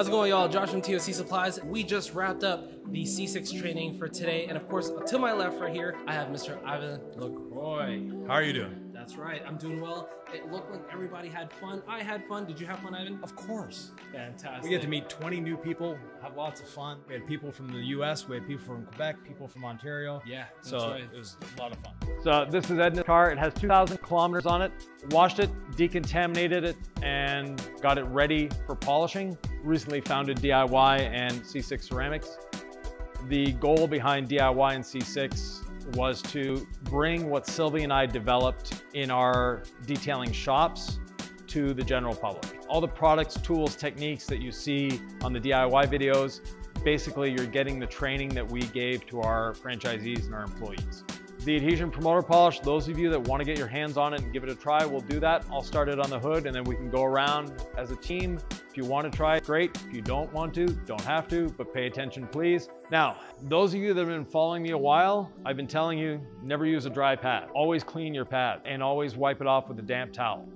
How's it going, y'all? Josh from TOC Supplies. We just wrapped up the C6 training for today, and of course, to my left right here, I have Mr. Yvan Lacroix. How are you doing? That's right, I'm doing well. It looked like everybody had fun. I had fun. Did you have fun, Yvan? Of course. Fantastic. We get to meet 20 new people, have lots of fun. We had people from the US, we had people from Quebec, people from Ontario. Yeah, that's So right. it was a lot of fun. So this is Edna's car. It has 2,000 kilometers on it. Washed it, decontaminated it, and got it ready for polishing. Recently founded DIY and C6 Ceramics. The goal behind DIY and C6 was to bring what Sylvie and I developed in our detailing shops to the general public. All the products, tools, techniques that you see on the DIY videos, basically you're getting the training that we gave to our franchisees and our employees. The adhesion promoter polish, those of you that want to get your hands on it and give it a try, we'll do that. I'll start it on the hood and then we can go around as a team. If you want to try it, great. If you don't want to, don't have to, but pay attention, please. Now, those of you that have been following me a while, I've been telling you, never use a dry pad. Always clean your pad and always wipe it off with a damp towel.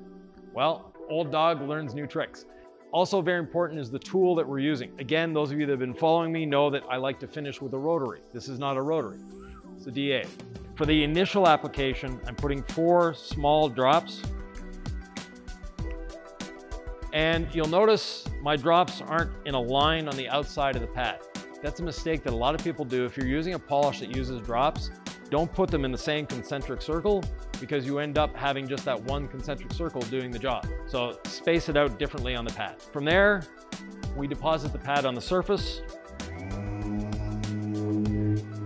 Well, old dog learns new tricks. Also very important is the tool that we're using. Again, those of you that have been following me know that I like to finish with a rotary. This is not a rotary, it's a DA. For the initial application, I'm putting four small drops. And you'll notice my drops aren't in a line on the outside of the pad. That's a mistake that a lot of people do. If you're using a polish that uses drops, don't put them in the same concentric circle because you end up having just that one concentric circle doing the job. So space it out differently on the pad. From there, we deposit the pad on the surface.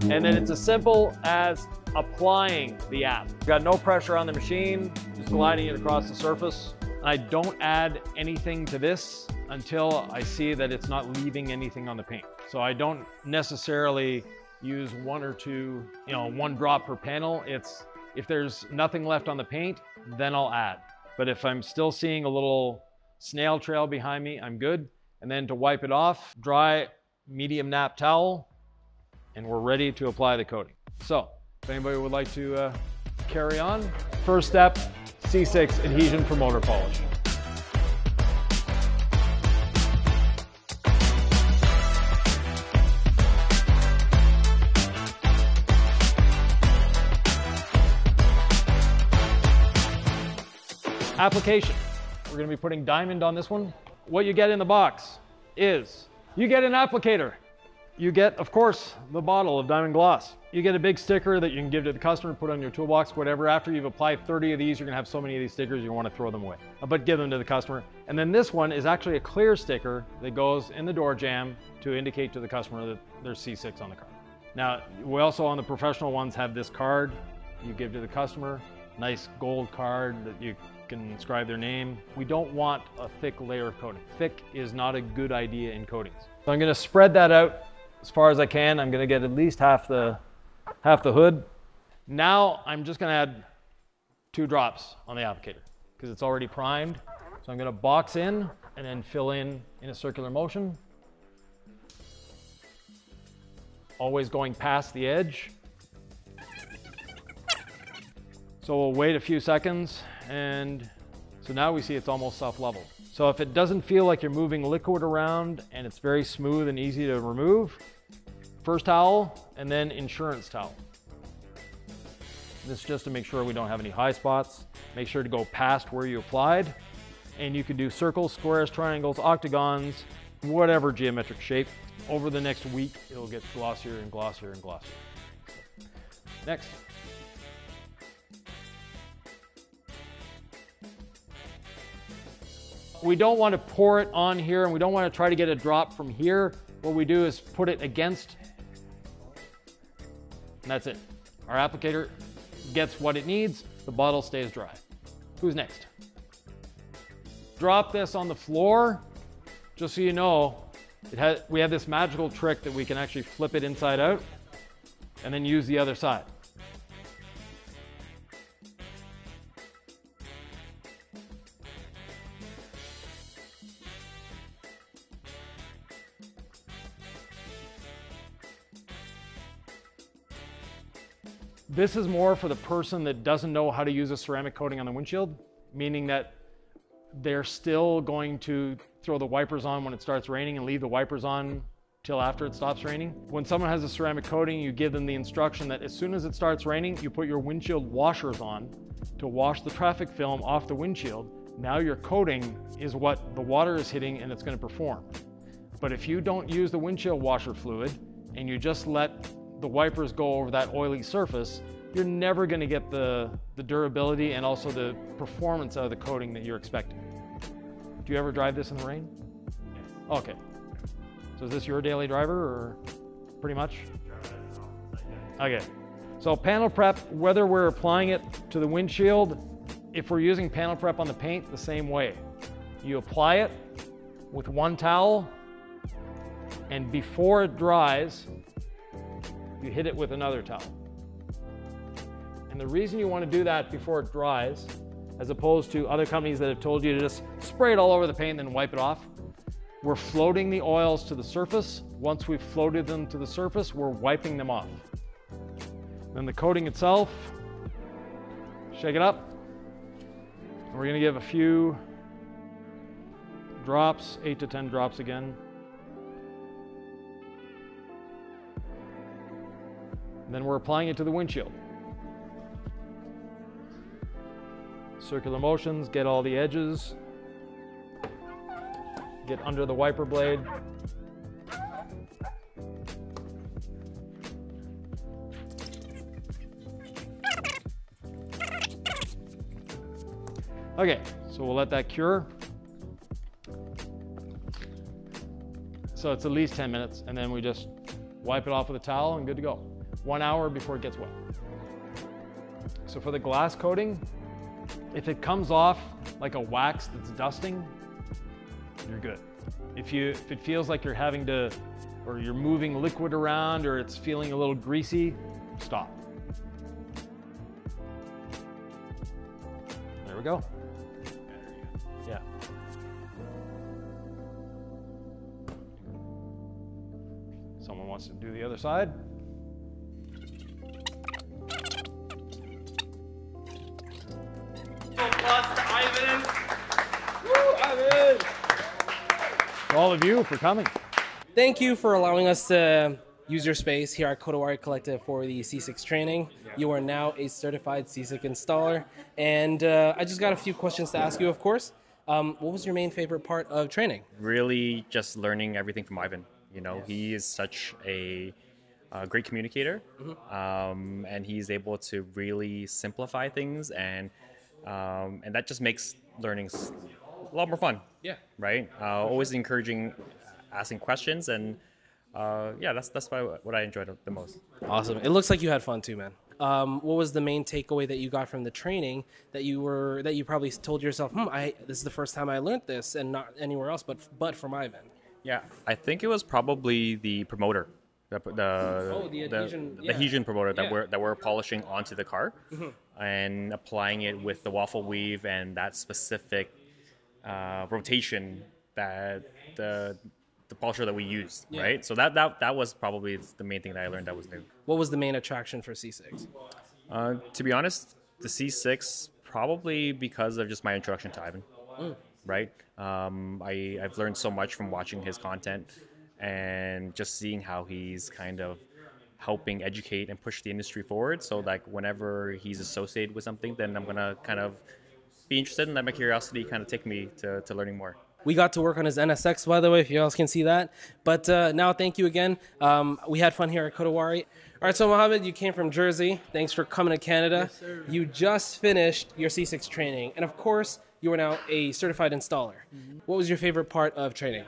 And then it's as simple as applying the app. Got no pressure on the machine, just gliding it across the surface. I don't add anything to this until I see that it's not leaving anything on the paint. So I don't necessarily use one or two, you know, one drop per panel. It's if there's nothing left on the paint, then I'll add. But if I'm still seeing a little snail trail behind me, I'm good. And then to wipe it off, dry medium nap towel, and we're ready to apply the coating. So if anybody would like to uh, carry on, first step, C6 adhesion promoter polish. Application. We're gonna be putting diamond on this one. What you get in the box is you get an applicator. You get, of course, the bottle of diamond gloss. You get a big sticker that you can give to the customer, put on your toolbox, whatever. After you've applied 30 of these, you're gonna have so many of these stickers, you wanna throw them away. Uh, But give them to the customer. And then this one is actually a clear sticker that goes in the door jamb to indicate to the customer that there's C6 on the car. Now, we also on the professional ones have this card you give to the customer. Nice gold card that you can inscribe their name. We don't want a thick layer of coating. Thick is not a good idea in coatings. So I'm gonna spread that out as far as I can. I'm gonna get at least half the, half the hood. Now I'm just gonna add two drops on the applicator because it's already primed. So I'm gonna box in and then fill in in a circular motion. Always going past the edge. So we'll wait a few seconds and so now we see it's almost self-leveled. So if it doesn't feel like you're moving liquid around and it's very smooth and easy to remove, first towel and then insurance towel. This is just to make sure we don't have any high spots. Make sure to go past where you applied. And you can do circles, squares, triangles, octagons, whatever geometric shape. Over the next week, it'll get glossier and glossier and glossier. Next. We don't want to pour it on here and we don't want to try to get a drop from here. What we do is put it against, and that's it. Our applicator gets what it needs, the bottle stays dry. Who's next? Drop this on the floor, just so you know, it has, we have this magical trick that we can actually flip it inside out and then use the other side. This is more for the person that doesn't know how to use a ceramic coating on the windshield, meaning that they're still going to throw the wipers on when it starts raining and leave the wipers on till after it stops raining. When someone has a ceramic coating, you give them the instruction that as soon as it starts raining, you put your windshield washers on to wash the traffic film off the windshield. Now your coating is what the water is hitting and it's going to perform. But if you don't use the windshield washer fluid and you just let the wipers go over that oily surface, you're never going to get the, the durability and also the performance out of the coating that you're expecting. Do you ever drive this in the rain? Yes. Okay. So is this your daily driver or pretty much? Okay. So panel prep, whether we're applying it to the windshield, if we're using panel prep on the paint, the same way. You apply it with one towel, and before it dries, you hit it with another towel. And the reason you want to do that before it dries, as opposed to other companies that have told you to just spray it all over the paint and then wipe it off, we're floating the oils to the surface. Once we've floated them to the surface, we're wiping them off. Then the coating itself, shake it up. We're going to give a few drops, 8 to 10 drops again. And then we're applying it to the windshield. Circular motions, get all the edges. Get under the wiper blade. Okay, so we'll let that cure. So it's at least 10 minutes, and then we just wipe it off with a towel and good to go. One hour before it gets wet. So for the glass coating, if it comes off like a wax that's dusting, you're good. If you if it feels like you're having to or you're moving liquid around or it's feeling a little greasy, stop. There we go. Yeah. Someone wants to do the other side? All of you for coming. Thank you for allowing us to use your space here at Kodawari Collective for the C6 training. You are now a certified C6 installer. And uh, I just got a few questions to ask you, of course. Um, what was your main favorite part of training? Really, just learning everything from Yvan. You know, he is such a, a great communicator, mm-hmm. um, and he's able to really simplify things, and um, and that just makes learning a lot more fun. Yeah. Right. Uh, always encouraging, asking questions, and uh, yeah, that's that's what I enjoyed the most. Awesome. It looks like you had fun too, man. Um, what was the main takeaway that you got from the training that you were that you probably told yourself, "Hmm, I this is the first time I learned this, and not anywhere else, but but from Yvan." Yeah, I think it was probably the promoter, the the oh, the adhesion, the, yeah. the adhesion promoter that Yeah. we're that we're polishing onto the car, and applying it with the waffle weave and that specific uh, rotation that the the polisher that we used, Yeah. right? So that, that that was probably the main thing that I learned that was new. What was the main attraction for C6? Uh, to be honest, the C6 probably because of just my introduction to Yvan, right? Um, I I've learned so much from watching his content and just seeing how he's kind of helping educate and push the industry forward. So like whenever he's associated with something, then I'm gonna kind of be interested and let my curiosity kind of take me to, to learning more. We got to work on his NSX, by the way, if you guys can see that. But uh, now, thank you again. Um, we had fun here at Kodawari. All right, so Mohammed, you came from Jersey. Thanks for coming to Canada. You just finished your C6 training, and of course, you are now a certified installer. What was your favorite part of training?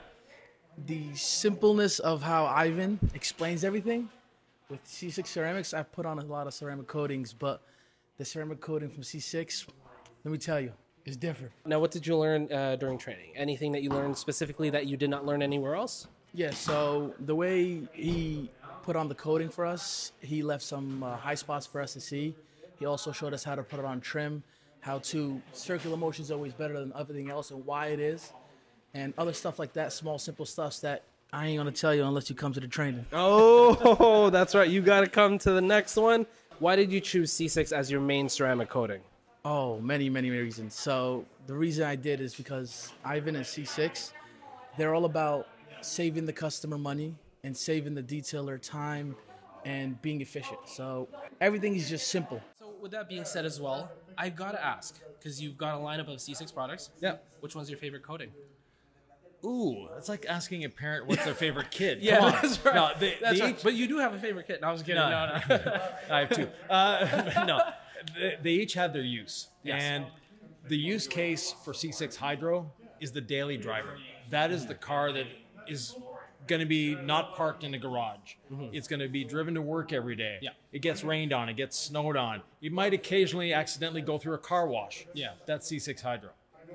the simpleness of how Yvan explains everything. With C6 ceramics, I've put on a lot of ceramic coatings, but the ceramic coating from C6, let me tell you, is different. Now, what did you learn uh, during training? Anything that you learned specifically that you did not learn anywhere else? Yeah, so the way he put on the coating for us, he left some uh, high spots for us to see. He also showed us how to put it on trim, how to circular motion is always better than everything else, and why it is, and other stuff like that, small, simple stuff that I ain't gonna tell you unless you come to the training. Oh, that's right. You got to come to the next one. Why did you choose C6 as your main ceramic coating? Oh, many, many reasons. So the reason I did is because Yvan and C6, they're all about saving the customer money and saving the detailer time and being efficient. So everything is just simple. So with that being said as well, I've got to ask because you've got a lineup of C6 products. Yeah. Which one's your favorite coating? Ooh, that's like asking a parent what's their favorite kid. Yeah, Come on. that's right. No, they, That's right. But you do have a favorite kid. No, I was kidding. No, no. No, I have two. Uh, no, they, they each have their use, Yes. and the use case for C6 Hydro is the daily driver. That is the car that is going to be not parked in a garage. It's going to be driven to work every day. Mm-hmm. Yeah. It gets rained on. It gets snowed on. You might occasionally accidentally go through a car wash. Yeah. That's C6 Hydro.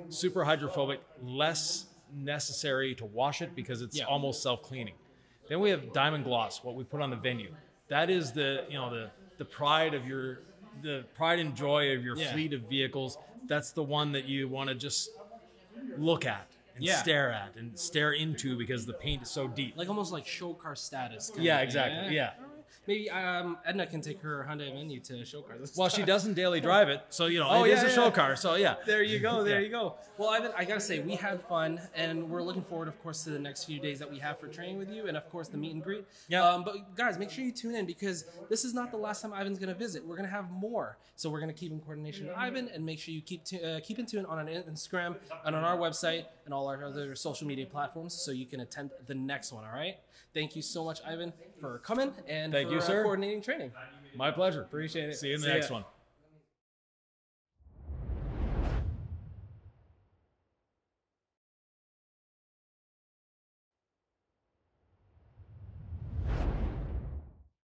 Super hydrophobic, less necessary to wash it because it's Yeah. almost self-cleaning. Then we have Diamond Gloss, what we put on the venue. That is the you know the the pride of your the pride and joy of your Yeah. fleet of vehicles. That's the one that you want to just look at and Yeah. stare at and stare into because the paint is so deep. Like almost like show car status. Yeah, exactly, yeah. Maybe um, Edna can take her Hyundai Venue to show cars. well, she doesn't daily drive it, so you know Oh, it is yeah, a yeah. show car. So yeah, There you go. There Yeah. you go. Well, Yvan, I gotta say, we had fun, and we're looking forward, of course, to the next few days that we have for training with you, and of course the meet and greet. Yeah. Um, but guys, make sure you tune in because this is not the last time Yvan's gonna visit. We're gonna have more, so we're gonna keep in coordination with Yvan, and make sure you keep uh, keep in tune on Instagram and on our website and all our other social media platforms, so you can attend the next one. All right. Thank you so much, Yvan, for coming and Thank for, you, uh, sir. coordinating training. my pleasure. Appreciate it. See you in the See next ya. one.